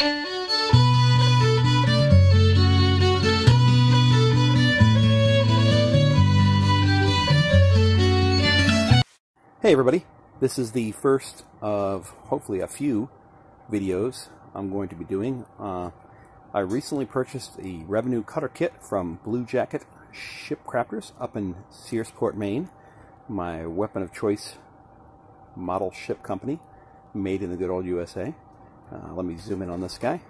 Hey everybody, this is the first of hopefully a few videos I'm going to be doing. Uh, I recently purchased a revenue cutter kit from Blue Jacket Ship Crafters up in Searsport, Maine. My weapon of choice model ship company made in the good old USA. Uh, let me zoom in on this guy.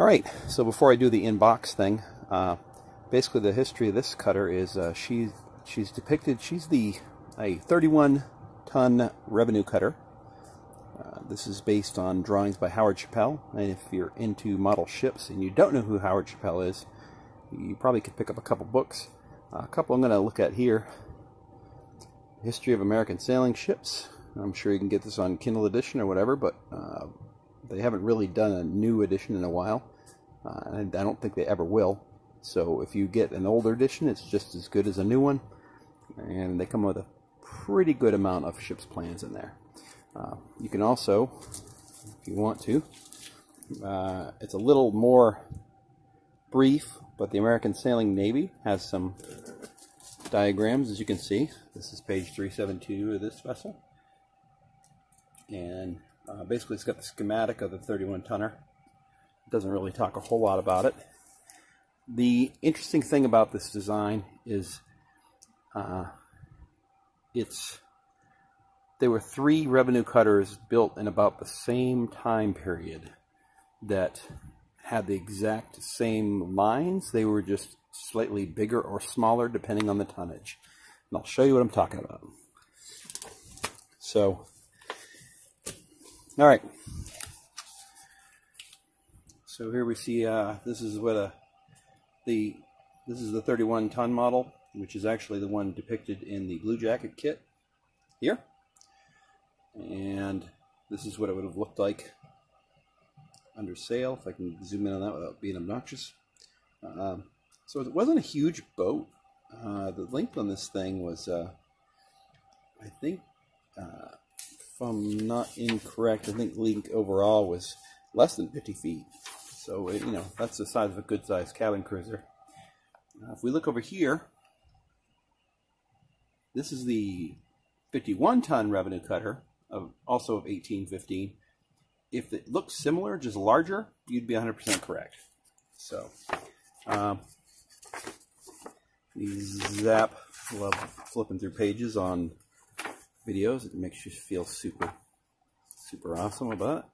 All right, so before I do the inbox thing, uh, basically the history of this cutter is uh, she's she's depicted. She's the a 31 ton revenue cutter. Uh, this is based on drawings by Howard Chapelle. And if you're into model ships and you don't know who Howard Chapelle is, you probably could pick up a couple books. a couple I'm going to look at here. History of American Sailing Ships. I'm sure you can get this on Kindle edition or whatever, but uh, they haven't really done a new edition in a while. Uh, and I don't think they ever will. So if you get an older edition, it's just as good as a new one. And they come with a pretty good amount of ship's plans in there. Uh, you can also, if you want to, uh, it's a little more brief, but the American Sailing Navy has some diagrams, as you can see. This is page 372 of this vessel. And uh, basically it's got the schematic of the 31 tonner. It doesn't really talk a whole lot about it. The interesting thing about this design is uh, it's there were three revenue cutters built in about the same time period that had the exact same lines. They were just slightly bigger or smaller depending on the tonnage. And I'll show you what I'm talking about. So, all right. So here we see, uh, this is what a, the, this is the 31 ton model, which is actually the one depicted in the Blue Jacket kit here. And this is what it would have looked like under sail, if I can zoom in on that without being obnoxious. Um, so it wasn't a huge boat. Uh, the length on this thing was, uh, I think, uh, if I'm not incorrect, I think length overall was less than 50 feet. So, it, you know, that's the size of a good sized cabin cruiser. If we look over here, this is the 51 ton revenue cutter, of also of 1815. If it looks similar, just larger, you'd be 100% correct. So, um, zap, love flipping through pages on videos. It makes you feel super, super awesome about it.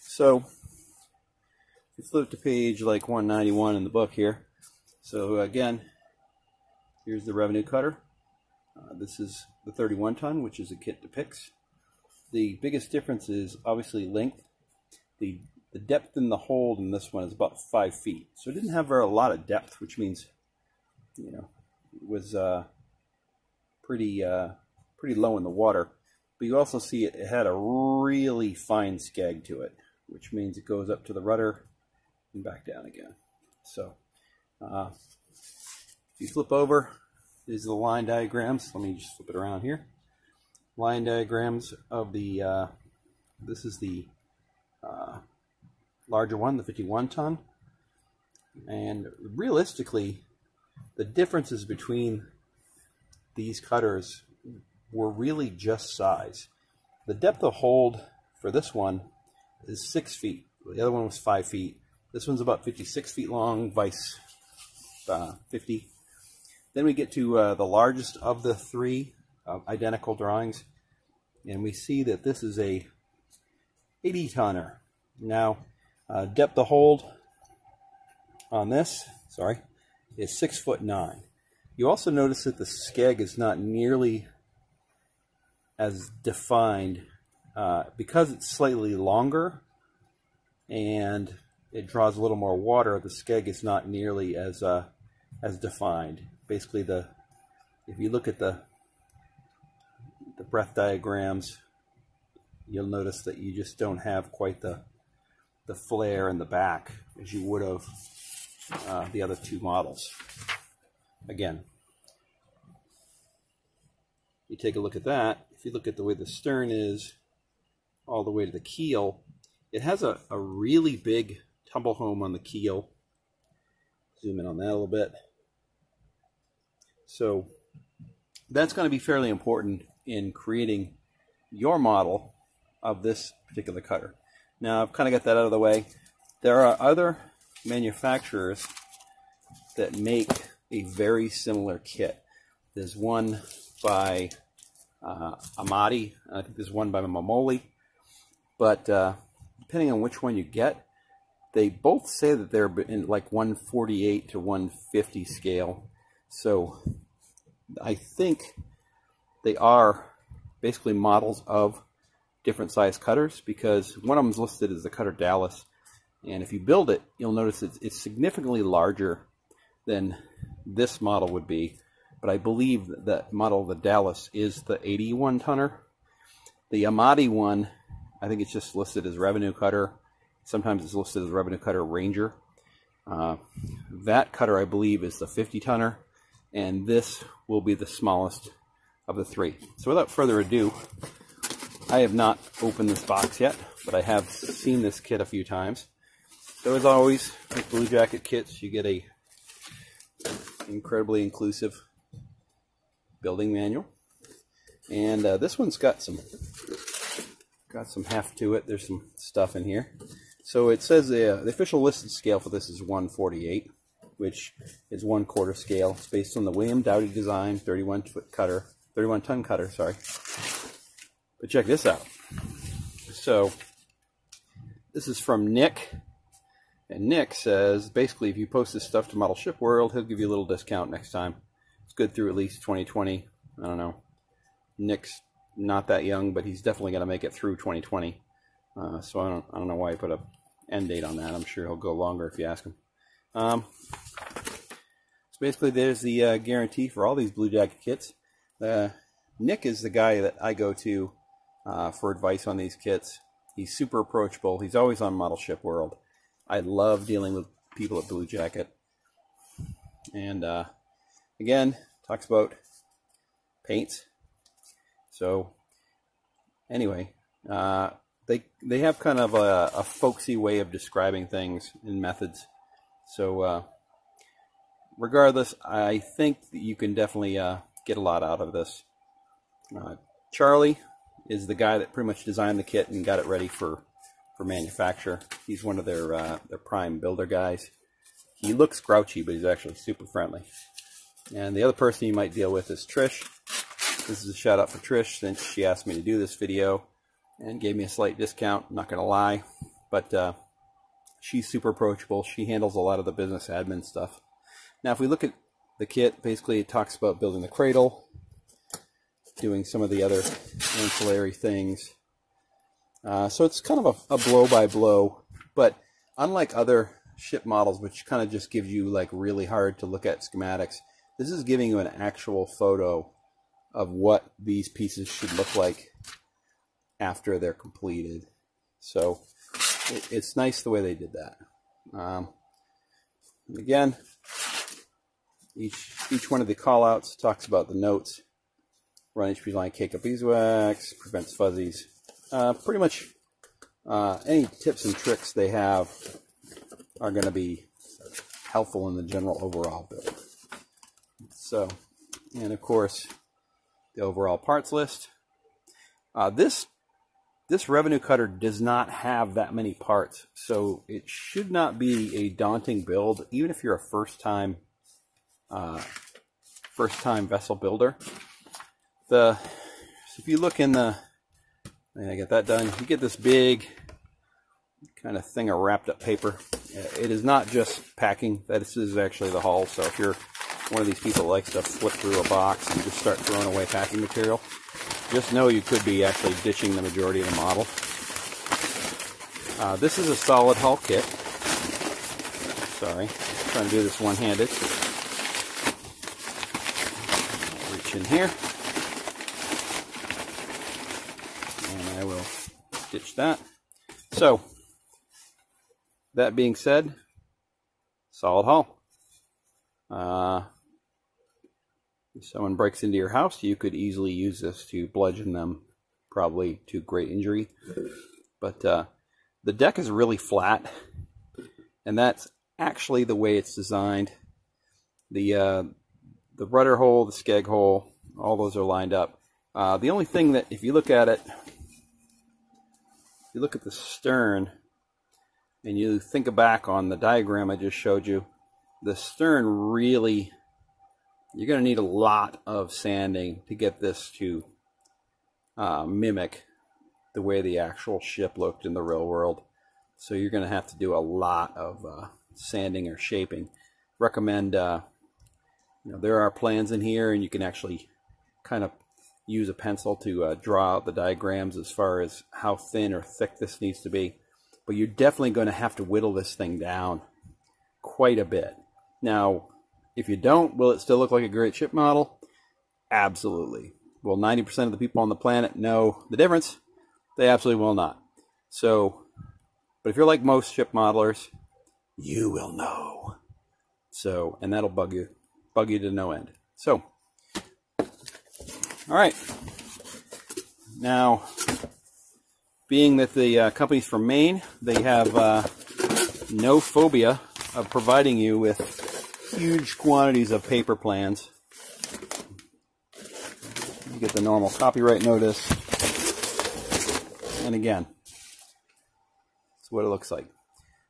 So, you flip to page like 191 in the book here. So again, here's the revenue cutter. Uh, this is the 31 ton, which is a kit depicts. The biggest difference is obviously length. The, the depth in the hold in this one is about five feet. So it didn't have a lot of depth, which means, you know, it was uh, pretty, uh, pretty low in the water. But you also see it, it had a really fine skeg to it, which means it goes up to the rudder and back down again. So uh, if you flip over, these are the line diagrams. Let me just flip it around here. Line diagrams of the, uh, this is the uh, larger one, the 51 ton. And realistically, the differences between these cutters were really just size. The depth of hold for this one is six feet. The other one was five feet. This one's about 56 feet long, vice uh, 50. Then we get to uh, the largest of the three uh, identical drawings, and we see that this is a 80 tonner. Now, uh, depth of hold on this, sorry, is six foot nine. You also notice that the skeg is not nearly as defined uh, because it's slightly longer and it draws a little more water, the skeg is not nearly as uh, as defined. Basically, the if you look at the the breath diagrams, you'll notice that you just don't have quite the the flare in the back as you would have uh, the other two models. Again, you take a look at that. If you look at the way the stern is all the way to the keel, it has a, a really big tumble home on the keel. Zoom in on that a little bit. So that's going to be fairly important in creating your model of this particular cutter. Now I've kind of got that out of the way. There are other manufacturers that make a very similar kit. There's one by uh, Amati, I think there's one by Mamoli, but uh, depending on which one you get, they both say that they're in like 148 to 150 scale. So I think they are basically models of different size cutters because one of them is listed as the Cutter Dallas. And if you build it, you'll notice it's, it's significantly larger than this model would be. But I believe that model, the Dallas, is the 81 tonner. The Amati one, I think it's just listed as revenue cutter. Sometimes it's listed as revenue cutter Ranger. Uh, that cutter, I believe, is the 50 tonner. And this will be the smallest of the three. So without further ado, I have not opened this box yet, but I have seen this kit a few times. So as always, with Blue Jacket kits, you get a incredibly inclusive building manual. And uh, this one's got some got some heft to it. There's some stuff in here. So it says the, uh, the official listed scale for this is 148, which is one quarter scale. It's based on the William Doughty design, 31 foot cutter, 31 ton cutter, sorry. But check this out. So this is from Nick. And Nick says, basically, if you post this stuff to Model Ship World, he'll give you a little discount next time. It's good through at least 2020. I don't know. Nick's not that young, but he's definitely going to make it through 2020. Uh, so I don't, I don't know why he put a end date on that. I'm sure he'll go longer if you ask him. Um, so basically, there's the uh, guarantee for all these Blue Jacket kits. Uh, Nick is the guy that I go to uh, for advice on these kits. He's super approachable. He's always on Model Ship World. I love dealing with people at Blue Jacket. And uh, again, talks about paints. So anyway, uh, they they have kind of a, a, folksy way of describing things and methods. So uh, regardless, I think you can definitely uh, get a lot out of this. Uh, Charlie is the guy that pretty much designed the kit and got it ready for, for manufacture. He's one of their uh, their prime builder guys. He looks grouchy, but he's actually super friendly. And the other person you might deal with is Trish. This is a shout out for Trish since she asked me to do this video and gave me a slight discount. Not going to lie, but uh, she's super approachable. She handles a lot of the business admin stuff. Now, if we look at the kit, basically talks about building the cradle, doing some of the other ancillary things. Uh, so it's kind of a, a blow by blow, but unlike other ship models, which kind of just gives you like really hard to look at schematics, this is giving you an actual photo of what these pieces should look like after they're completed. So it, it's nice the way they did that. Um, again, each each one of the callouts talks about the notes. Run HP line cake up beeswax, prevents fuzzies. Uh, pretty much uh, any tips and tricks they have are going to be helpful in the general overall build. So, and of course, the overall parts list. Uh, this this revenue cutter does not have that many parts, so it should not be a daunting build, even if you're a first time uh, first time vessel builder. The so if you look in the and I get that done, you get this big kind of thing of wrapped up paper. It is not just packing. This is actually the hull. So if you're one of these people that likes to flip through a box and just start throwing away packing material, just know you could be actually ditching the majority of the model. Uh, this is a solid hull kit. Sorry, I'm trying to do this one-handed. Reach in here. And I will ditch that. So, that being said, solid hull. Uh, if someone breaks into your house, you could easily use this to bludgeon them, probably to great injury. But uh, the deck is really flat, and that's actually the way it's designed. The uh, the rudder hole, the skeg hole, all those are lined up. Uh, the only thing that, if you look at it, if you look at the stern, and you think back on the diagram I just showed you, the stern really, you're going to need a lot of sanding to get this to uh, mimic the way the actual ship looked in the real world. So you're going to have to do a lot of uh, sanding or shaping. Recommend, uh, you know, there are plans in here and you can actually kind of use a pencil to uh, draw out the diagrams as far as how thin or thick this needs to be. But you're definitely going to have to whittle this thing down quite a bit. Now, if you don't, will it still look like a great ship model? Absolutely. Will 90% of the people on the planet know the difference? They absolutely will not. So, but if you're like most ship modelers, you will know. So, and that'll bug you, bug you to no end. So, all right. Now, being that the uh, company's from Maine, they have uh, no phobia of providing you with huge quantities of paper plans. You get the normal copyright notice. And again, that's what it looks like.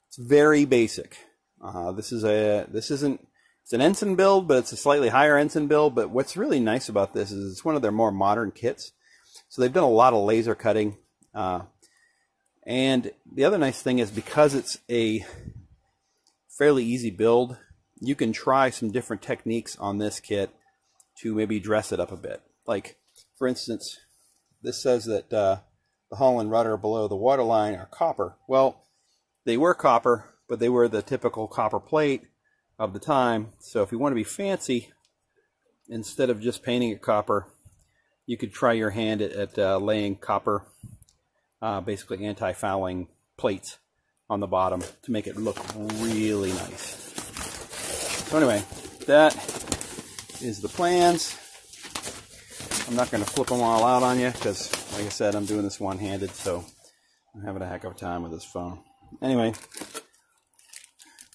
It's very basic. Uh, this is a this isn't it's an ensign build, but it's a slightly higher ensign build. But what's really nice about this is it's one of their more modern kits. So they've done a lot of laser cutting. Uh, and the other nice thing is because it's a fairly easy build, you can try some different techniques on this kit to maybe dress it up a bit. Like, for instance, this says that uh, the hull and rudder below the waterline are copper. Well, they were copper, but they were the typical copper plate of the time. So if you want to be fancy, instead of just painting it copper, you could try your hand at, at uh, laying copper, uh, basically anti-fouling plates on the bottom to make it look really nice. So anyway, that is the plans. I'm not going to flip them all out on you because, like I said, I'm doing this one-handed, so I'm having a heck of a time with this phone. Anyway,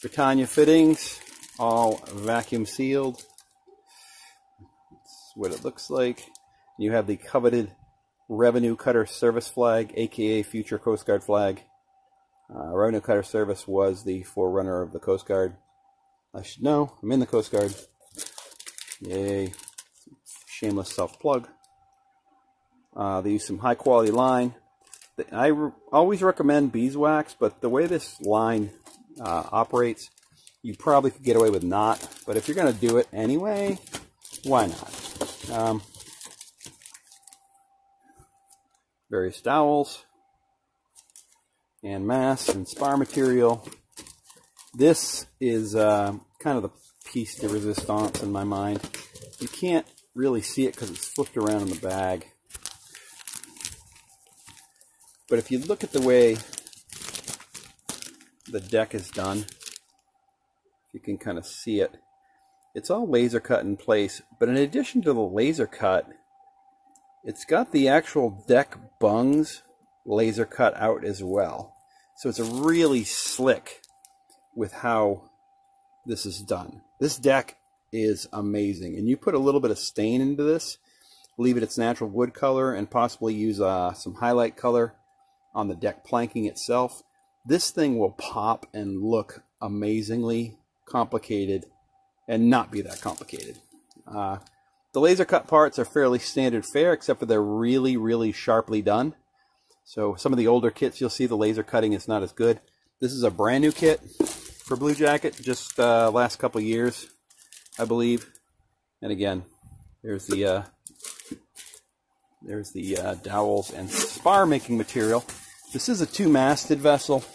Britannia fittings, all vacuum sealed. That's what it looks like. You have the coveted Revenue Cutter Service flag, aka Future Coast Guard flag. Uh, Revenue Cutter Service was the forerunner of the Coast Guard. I should know. I'm in the Coast Guard. Yay. Shameless self-plug. Uh, they use some high-quality line. I re always recommend beeswax, but the way this line uh, operates, you probably could get away with not, but if you're going to do it anyway, why not? Um, various dowels and mass and spar material. This is uh, kind of the piece de resistance in my mind. You can't really see it because it's flipped around in the bag. But if you look at the way the deck is done, you can kind of see it. It's all laser cut in place, but in addition to the laser cut, it's got the actual deck bungs laser cut out as well. So it's a really slick with how this is done. This deck is amazing. And you put a little bit of stain into this, leave it its natural wood color, and possibly use uh, some highlight color on the deck planking itself. This thing will pop and look amazingly complicated and not be that complicated. Uh, the laser cut parts are fairly standard fare, except for they're really, really sharply done. So some of the older kits, you'll see the laser cutting is not as good. This is a brand new kit for Blue Jacket, just uh, last couple years, I believe. And again, there's the uh, there's the uh, dowels and spar making material. This is a two-masted vessel,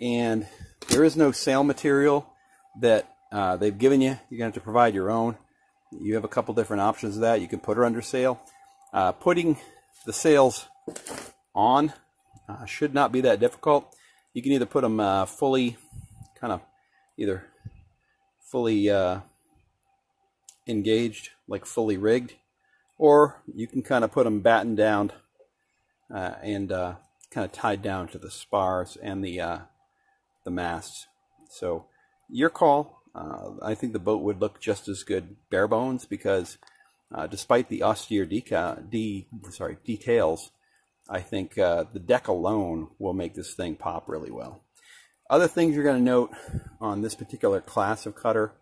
and there is no sail material that uh, they've given you. You're going to have to provide your own. You have a couple different options of that. You can put her under sail. Uh, putting the sails on uh, should not be that difficult. You can either put them uh, fully, kind of either fully uh, engaged, like fully rigged, or you can kind of put them battened down uh, and kind of tied down to the spars and the the masts. So your call. Uh, I think the boat would look just as good bare bones because uh, despite the austere deca- de- sorry, details, I think uh, the deck alone will make this thing pop really well. Other things you're going to note on this particular class of cutter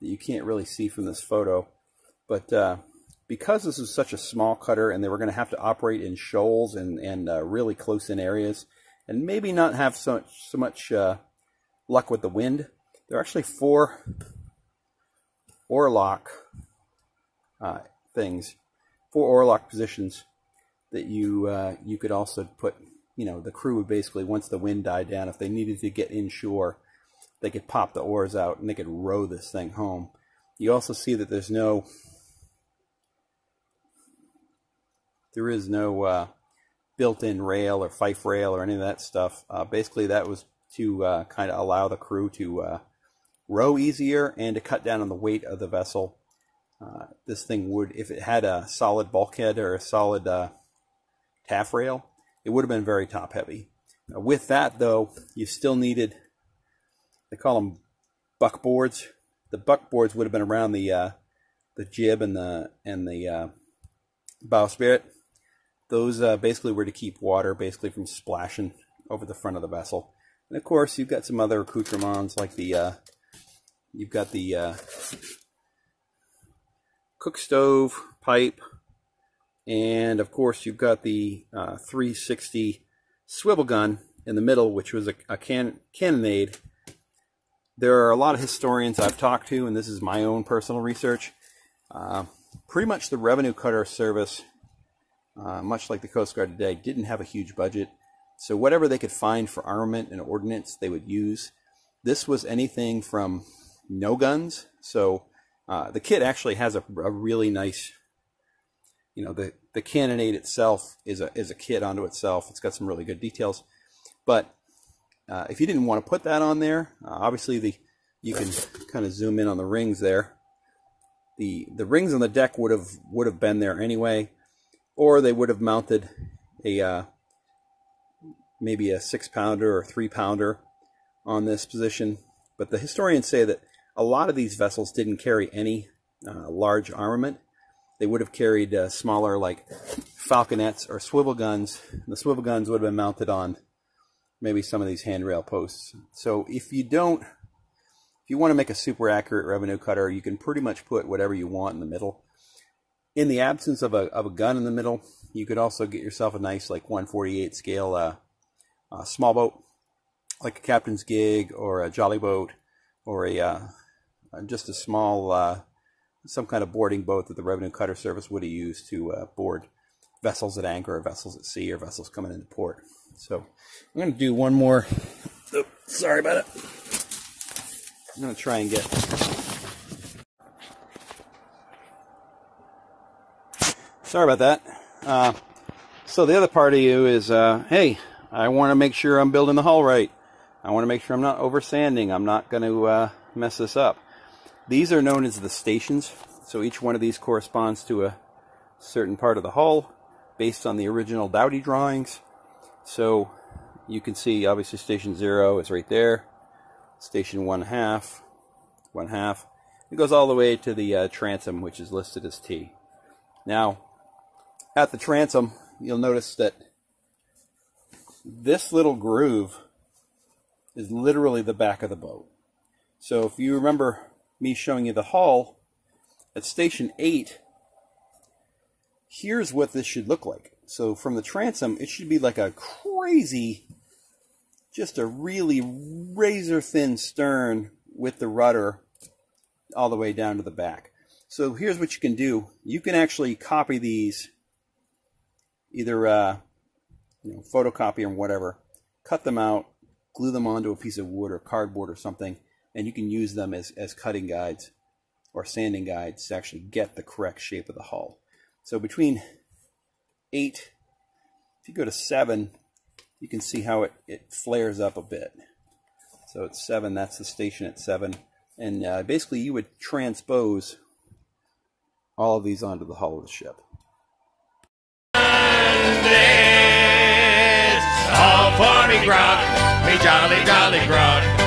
that you can't really see from this photo, but uh, because this is such a small cutter and they were going to have to operate in shoals and, and uh, really close in areas and maybe not have so much, so much uh, luck with the wind, there are actually four oarlock uh, things, four oarlock positions that you uh, you could also put. You know, the crew would basically once the wind died down, if they needed to get inshore, they could pop the oars out and they could row this thing home. You also see that there's no there is no uh, built-in rail or fife rail or any of that stuff. Uh, basically, that was to uh, kind of allow the crew to uh, row easier and to cut down on the weight of the vessel. Uh, this thing would, if it had a solid bulkhead or a solid uh, taffrail, it would have been very top heavy. Now, with that, though, you still needed, they call them buckboards. The buckboards would have been around the uh, the jib and the and the uh, bowsprit. Those uh, basically were to keep water basically from splashing over the front of the vessel. And of course, you've got some other accoutrements like the uh, you've got the uh, cook stove pipe, and of course you've got the uh, 360 swivel gun in the middle, which was a, a can cannonade. There are a lot of historians I've talked to, and this is my own personal research. Uh, pretty much the revenue cutter service, uh, much like the Coast Guard today, didn't have a huge budget. So whatever they could find for armament and ordnance, they would use. This was anything from no guns, so uh, the kit actually has a, a, really nice, you know, the, the cannonade itself is a, is a kit onto itself. It's got some really good details. But uh, if you didn't want to put that on there, uh, obviously the you can kind of zoom in on the rings there. The the rings on the deck would have would have been there anyway, or they would have mounted a uh, maybe a six pounder or three pounder on this position. But the historians say that a lot of these vessels didn't carry any uh, large armament. They would have carried uh, smaller, like falconets or swivel guns. The swivel guns would have been mounted on maybe some of these handrail posts. So if you don't, if you want to make a super accurate revenue cutter, you can pretty much put whatever you want in the middle. In the absence of a, of a gun in the middle, you could also get yourself a nice like 148 scale uh, uh, small boat, like a captain's gig or a jolly boat or a uh, just a small, uh, some kind of boarding boat that the Revenue Cutter Service would have used to uh, board vessels at anchor or vessels at sea or vessels coming into port. So I'm going to do one more. Sorry about it. I'm going to try and get. Sorry about that. Uh, so the other part of you is, uh, hey, I want to make sure I'm building the hull right. I want to make sure I'm not over sanding. I'm not going to uh, mess this up. These are known as the stations. So each one of these corresponds to a certain part of the hull based on the original Doughty drawings. So you can see obviously station zero is right there. Station one half, one half. It goes all the way to the uh, transom, which is listed as T. Now, at the transom, you'll notice that this little groove is literally the back of the boat. So if you remember me showing you the hull at station 8, here's what this should look like. So from the transom, it should be like a crazy, just a really razor thin stern with the rudder all the way down to the back. So here's what you can do. You can actually copy these, either uh, you know, photocopy or whatever, cut them out, glue them onto a piece of wood or cardboard or something, and you can use them as, as cutting guides or sanding guides to actually get the correct shape of the hull. So between 8, if you go to 7, you can see how it, it flares up a bit. So at 7, that's the station at 7. And uh, basically, you would transpose all of these onto the hull of the ship. all party grog, me jolly jolly grog,